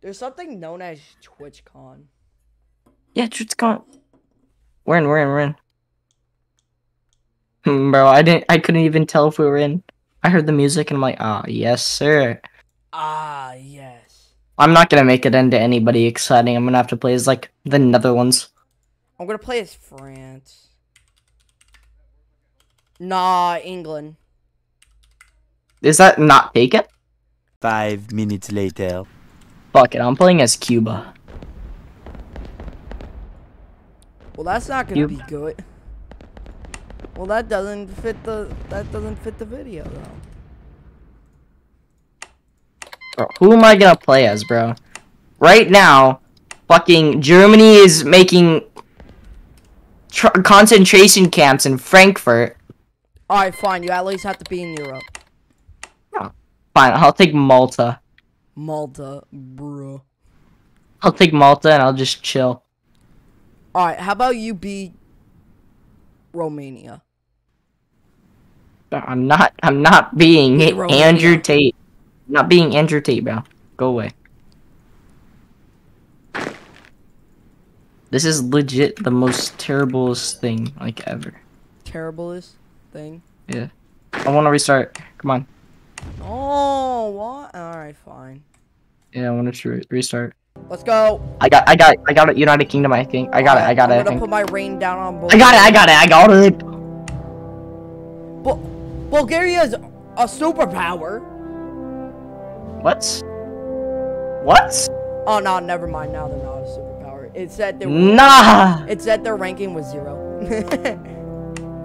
There's something known as TwitchCon. Yeah, it's. We're in, we're in, we're in. Hmm, Bro, I didn't I couldn't even tell if we were in. I heard the music and I'm like, ah, yes, sir. Ah, yes. I'm not gonna make it into anybody exciting. I'm gonna have to play as like the Netherlands. I'm gonna play as France. Nah, England. Is that not taken? Five minutes later. Fuck it, I'm playing as Cuba. Well, that's not gonna You- be good. Well, that doesn't fit the that doesn't fit the video though. Bro, who am I gonna play as, bro? Right now, fucking Germany is making tr- concentration camps in Frankfurt. All right, fine. You at least have to be in Europe. Fine, I'll take Malta. Malta, bro. I'll take Malta and I'll just chill. All right, how about you be Romania? I'm not. I'm not being Be Andrew Tate. I'm not being Andrew Tate, bro. Go away. This is legit the most terriblest thing like ever. Terriblest thing. Yeah. I want to restart. Come on. Oh, what? All right, fine. Yeah, I want to restart. Let's go. I got. I got. I got it. United Kingdom. I think. I got it. I got I'm it. I gonna put my rain down on both. I got it. I got it. I got it. Bu- Bulgaria is a superpower. What? What? Oh no, never mind. Now they're not a superpower. It said they were, Nah. it said their ranking was zero,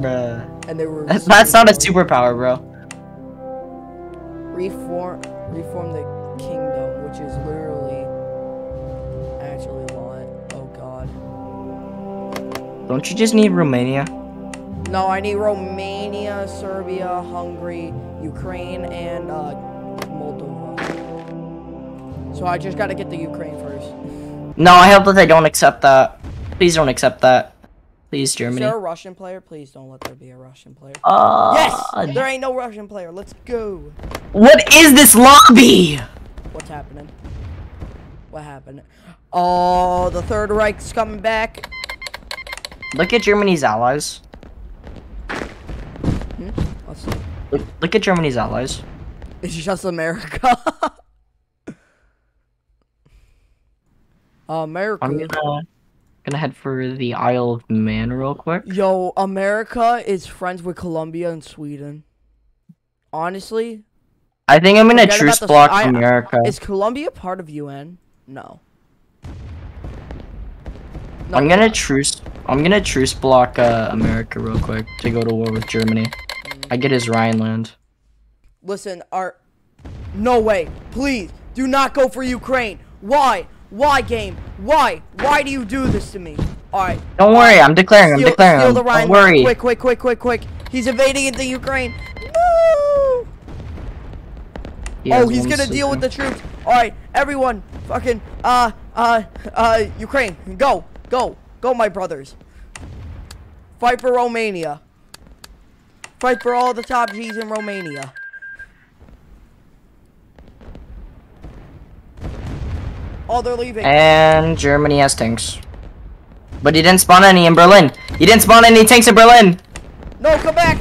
Bruh. and they were. That's, that's not a superpower, bro. Reform reform the kingdom, which is literally actually a lot. Oh god. Don't you just need Romania? No, I need Romania, Serbia, Hungary, Ukraine, and uh, Moldova. So I just gotta get the Ukraine first. No, I hope that they don't accept that. Please don't accept that. Please, Is Germany. there a Russian player? Please don't let there be a Russian player. Uh, Yes! There ain't no Russian player. Let's go. What is this lobby? What's happening? What happened? Oh, the Third Reich's coming back. Look at Germany's allies. Hmm? Let's see. Look, look at Germany's allies. It's just America. America. I'm gonna gonna head for the Isle of Man real quick. Yo, America is friends with Colombia and Sweden. Honestly, I think I'm gonna Forget truce block I- America. is Colombia part of UN? No. No, I'm gonna truce. I'm gonna truce block uh, America real quick to go to war with Germany. I get his Rhineland. Listen, our. No way. Please, do not go for Ukraine. Why? Why, game? Why? Why do you do this to me? Alright. Don't worry, I'm declaring. I'm declaring. steal the Don't worry. Quick, quick, quick, quick, quick. He's invading into Ukraine. Oh, he's gonna deal with the troops. Alright, everyone. Fucking, uh, uh, uh, Ukraine. Go, go, go, my brothers. Fight for Romania. Fight for all the top G's in Romania. Oh, they're leaving. And Germany has tanks. But he didn't spawn any in Berlin. He didn't spawn any tanks in Berlin. No! Come back!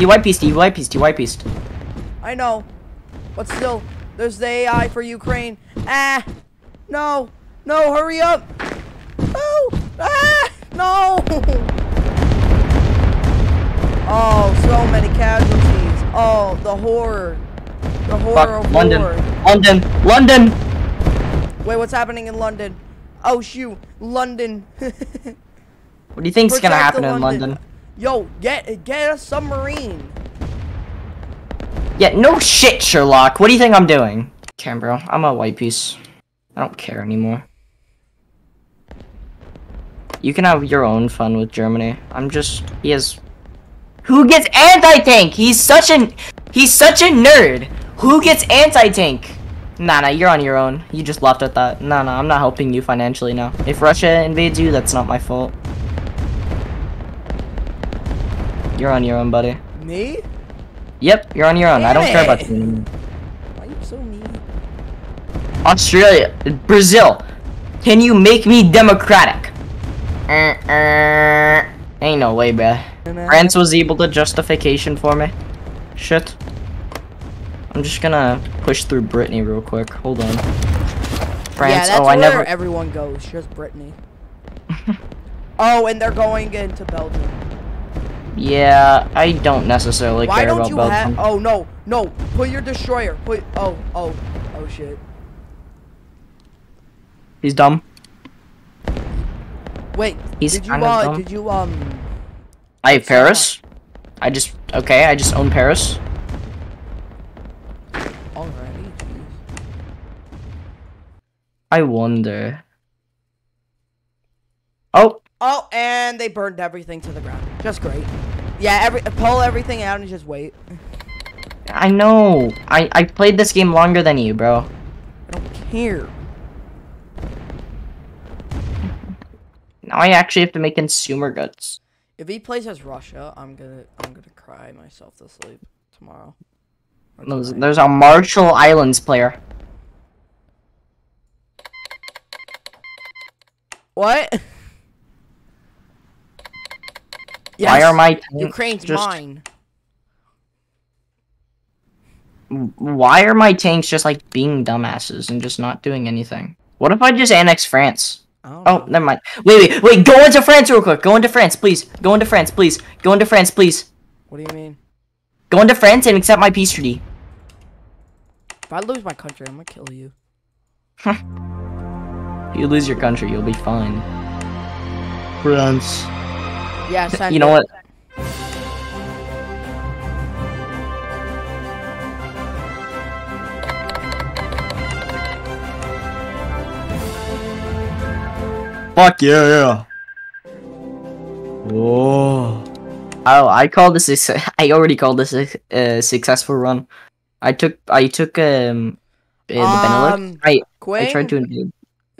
He white peaced. He white peaced. He white peaced. I know. But still, there's the AI for Ukraine. Ah! No! No, hurry up! No! Ah! No! Oh, so many casualties. Oh, the horror. The horror Fuck. of London. war. London. London. Wait, what's happening in London? Oh, shoot. London. What do you think's gonna Protect the happen in London? Yo, get get a submarine. Yeah, no shit, Sherlock. What do you think I'm doing? Cam, bro. I'm a white peace. I don't care anymore. You can have your own fun with Germany. I'm just. He has. Who gets anti-tank? He's such an. He's such a nerd. Who gets anti-tank? Nah, nah, you're on your own. You just laughed at that. Nah, nah, I'm not helping you financially now. If Russia invades you, that's not my fault. You're on your own, buddy. Me? Yep, you're on your own. I don't care about Damn you anymore. Why so mean. Australia, Brazil, can you make me democratic? Uh, uh, ain't no way, bruh. France was able to justification for me. Shit. I'm just gonna push through Brittany real quick. Hold on. France. Yeah, that's oh, where I never. everyone goes. Just Brittany. oh, and they're going into Belgium. Yeah, I don't necessarily Why care don't about you Belgium. have? Oh no, no! Put your destroyer. Put. Oh, oh, oh shit. He's dumb. Wait. He's did you uh? dumb. Did you um? I have Paris. I just okay. I just own Paris. Jeez. I wonder. Oh, Oh, and they burned everything to the ground. Just great. Yeah, every pull everything out and just wait. I know. I I played this game longer than you, bro. I don't care. Now I actually have to make consumer goods. If he plays as Russia, I'm gonna I'm gonna cry myself to sleep tomorrow. There's, there's a Marshall Islands player. What? Why are my tanks Ukraine's just mine? why are my tanks just like being dumbasses and just not doing anything? What if I just annex France? I Oh, know. never mind. Wait, wait, wait. Go into France real quick. Go into France, please. Go into France, please. Go into France, please. What do you mean? Go into France and accept my peace treaty. If I lose my country, I'm gonna kill you. If you lose your country, you'll be fine. France. Yeah, send You know it. what? Fuck yeah. Whoa. Oh, I call this a, I already called this a, a successful run. I took I took um uh, the Benelux. Um, I Queen? I tried to invade.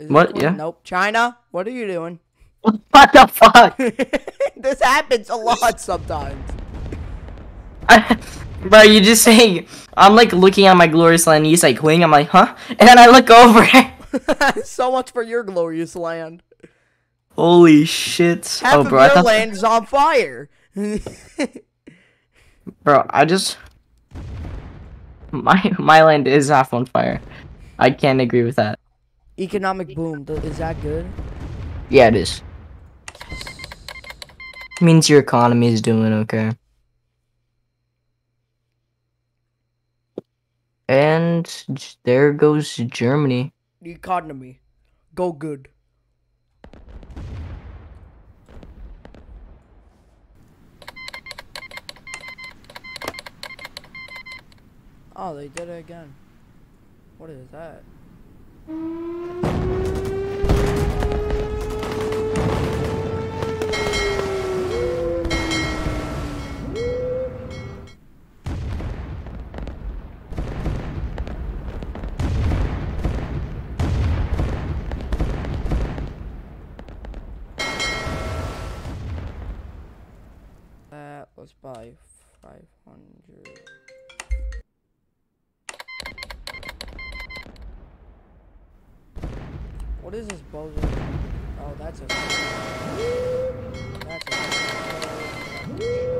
What? Queen? Yeah. Nope. China? What are you doing? What the fuck? this happens a lot sometimes. Bro, you just saying I'm like looking at my glorious land. He's like wing. I'm like, huh? And then I look over. so much for your glorious land. Holy shit! Oh, half oh, of bro, I your thought, land is on fire. bro, I just my my land is half on fire. I can't agree with that. Economic boom. Is that good? Yeah, it is. Means your economy is doing okay. And there goes Germany. The economy. Go good. Oh, they did it again. What is that? 500. What is this bozo? Oh, that's a. That's a.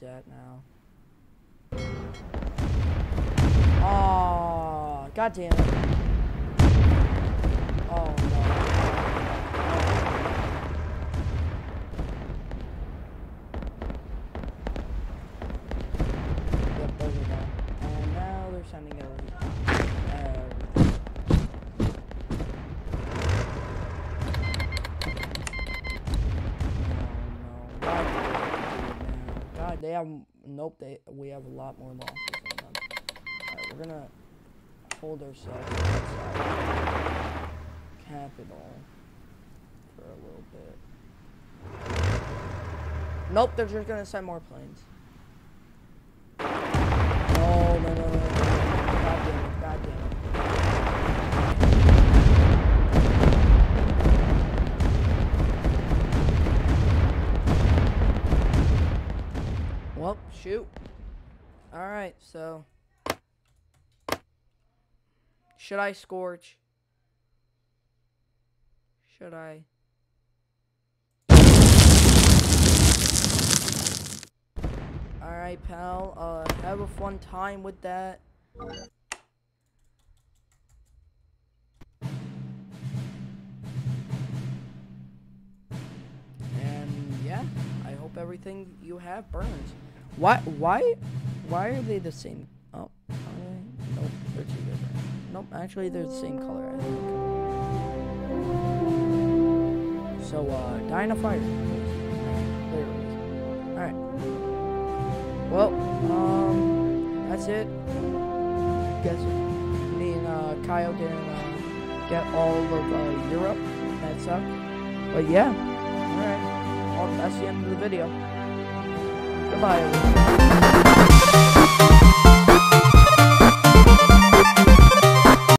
debt now. Oh, god damn it. Oh no. They have. Nope. They. We have a lot more losses than them. All right, we're gonna hold ourselves outside capital for a little bit. Nope. They're just gonna send more planes. Well, shoot. Alright, so. Should I scorch? Should I? Alright, pal. Uh, have a fun time with that. And yeah, I hope everything you have burns. Why? Why? Why are they the same? Oh, are they? Nope, they're two different. Nope, actually they're the same color. I think. So, uh, die in a fire. There it is. All right. Well, um, that's it. Guess me and uh, Kyle didn't uh, get all of uh, Europe. That sucked. But yeah. All right. Well, that's the end of the video. Goodbye, everyone.